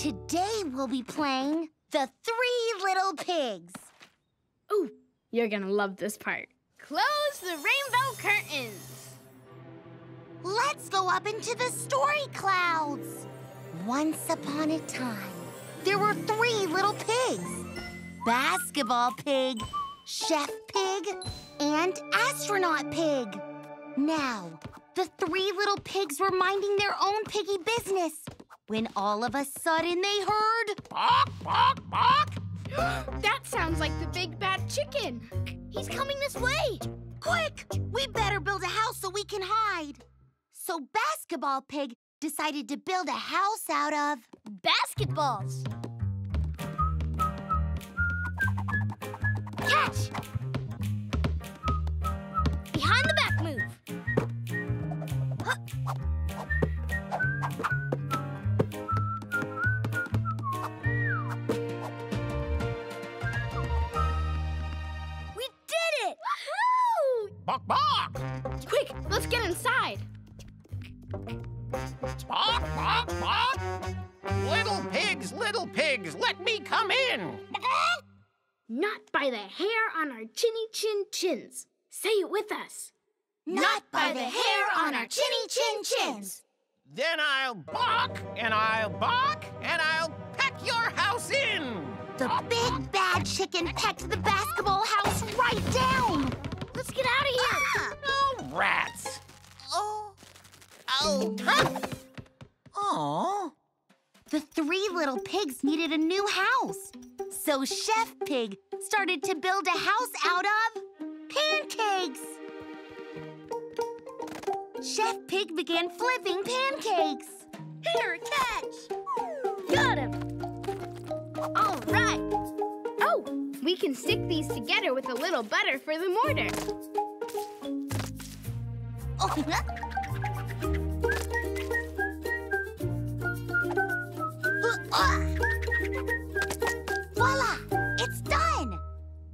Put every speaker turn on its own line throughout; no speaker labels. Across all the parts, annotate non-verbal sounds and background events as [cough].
Today we'll be playing The Three Little Pigs.
Ooh, you're gonna love this part. Close the rainbow curtains.
Let's go up into the story clouds. Once upon a time, there were three little pigs. Basketball pig, chef pig, and astronaut pig. Now, the three little pigs were minding their own piggy business when all of a sudden they heard
Bark, bark, bark. [gasps]
that sounds like the big bad chicken. He's coming this way.
Quick! We better build a house so we can hide. So Basketball Pig decided to build a house out of
Basketballs. Catch!
Bark, bark.
Quick, let's get inside.
Bark, bark, bark. Little pigs, little pigs, let me come in.
Not by the hair on our chinny chin chins. Say it with us.
Not by the hair on our chinny chin chins.
Then I'll bark, and I'll bark, and I'll peck your house in.
The big bad chicken pecked the basketball house right down.
Let's get out of here.
Oh, rats.
Oh.
Oh. Oh.
The three little pigs needed a new house. So Chef Pig started to build a house out of pancakes. Chef Pig began flipping pancakes.
Here, catch. Got him. All right. We can stick these together with a little butter for the mortar.
Voila! It's done!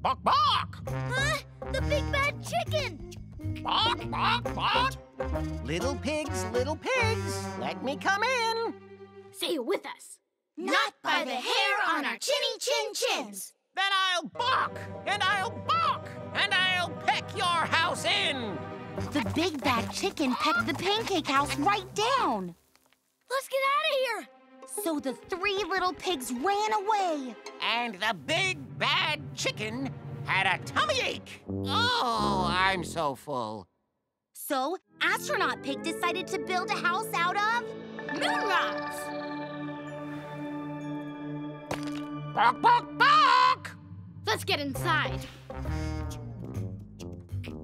Bark, bark.
Huh? The big bad chicken!
Bark, bark, bark. Little pigs, little pigs, let me come in.
Say it with us.
Not by the hair on our chinny chin chins.
Then I'll bark, and I'll bark, and I'll peck your house in.
The big bad chicken pecked the pancake house right down.
Let's get out of here.
So the three little pigs ran away.
And the big bad chicken had a tummy ache. Oh, I'm so full.
So Astronaut Pig decided to build a house out of
Moon rocks.
Bark, bark, bark!
Let's get inside.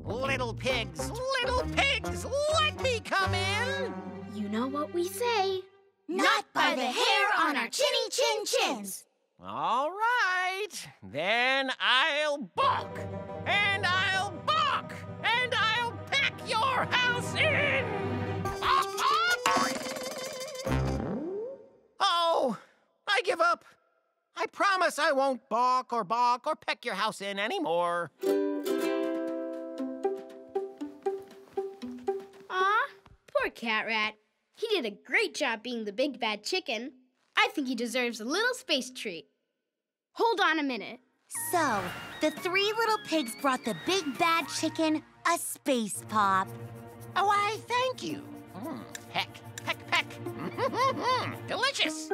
Little pigs, little pigs, let me come in.
You know what we say.
Not by the hair on our chinny chin chins.
All right, then I'll bark, and I'll bark, and I'll peck your house in. Promise I won't bark or bark or peck your house in anymore.
Aw, poor CatRat. He did a great job being the big bad chicken. I think he deserves a little space treat. Hold on a minute.
So the three little pigs brought the big bad chicken a space pop.
Oh, I thank you. Mm, peck, peck, peck. [laughs] Hmm, hmm, hmm, Delicious.